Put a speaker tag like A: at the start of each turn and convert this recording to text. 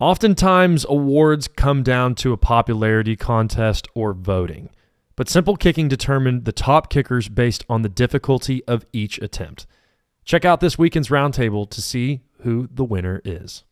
A: Oftentimes, awards come down to a popularity contest or voting, but Simple Kicking determined the top kickers based on the difficulty of each attempt. Check out this weekend's roundtable to see who the winner is.